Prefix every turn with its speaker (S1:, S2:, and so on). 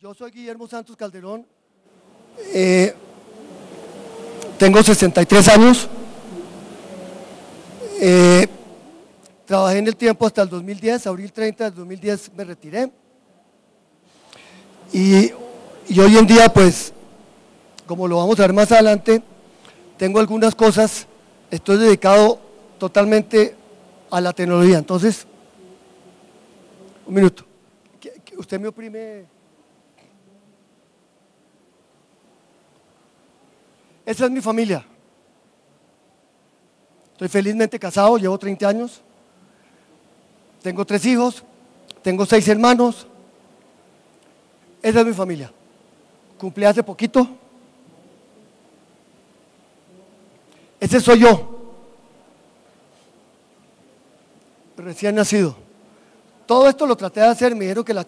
S1: Yo soy Guillermo Santos Calderón. Eh, tengo 63 años. Eh, trabajé en el tiempo hasta el 2010, abril 30 del 2010 me retiré. Y, y hoy en día, pues, como lo vamos a ver más adelante, tengo algunas cosas, estoy dedicado totalmente a la tecnología. Entonces, un minuto. ¿Qué- qué- ¿Usted me oprime? Esa es mi familia. Estoy felizmente casado, llevo 30 años. Tengo tres hijos, tengo seis hermanos. Esa es mi familia. Cumplí hace poquito. Ese soy yo. Recién nacido. Todo esto lo traté de hacer, me dijeron que la